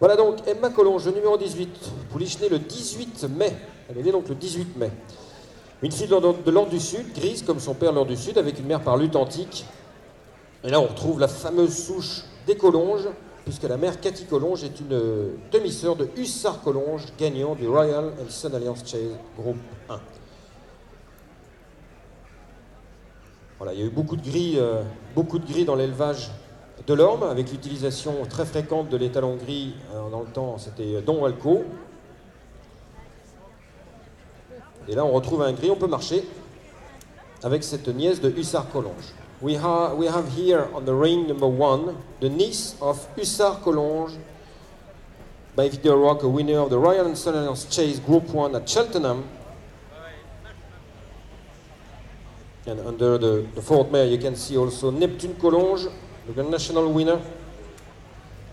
Voilà donc Emma Collonge, numéro 18. Pouliche née le 18 mai. Elle est née donc le 18 mai. Une fille de l'Ordre du Sud, grise comme son père l'Ordre du Sud, avec une mère par lutte antique. Et là, on retrouve la fameuse souche des Collonges, puisque la mère Cathy Collonge est une demi-sœur de Hussard Collonge, gagnant du Royal and Alliance Chase Groupe 1. Voilà, il y a eu beaucoup de gris, euh, beaucoup de gris dans l'élevage de l'orme, avec l'utilisation très fréquente de l'étalon gris euh, dans le temps, c'était Don Walco. Et là, on retrouve un gris, on peut marcher avec cette nièce de Hussard Collonge. We, ha we have here on the ring number one the niece of Hussard Collonge by Video Rock, a winner of the Royal and Alliance Chase Group 1 at Cheltenham. And under the, the fourth mare, you can see also Neptune Collonge, the national winner.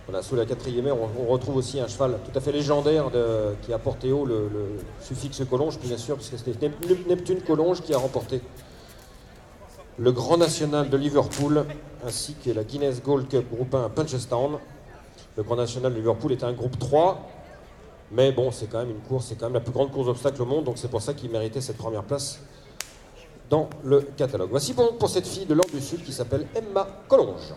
Voilà, sous la quatrième ère, on, retrouve aussi un cheval tout à fait légendaire qui a porté haut le, suffixe Collonge, bien sûr, parce que c'était Neptune Collonge qui a remporté le Grand National de Liverpool, ainsi que la Guinness Gold Cup groupe 1 à Punchestown. Le Grand National de Liverpool est un groupe 3, mais bon, c'est quand même une course, c'est quand même la plus grande course d'obstacles au monde, donc c'est pour ça qu'il méritait cette première place dans le catalogue. Voici pour, pour cette fille de l'Ordre du Sud qui s'appelle Emma Collonge.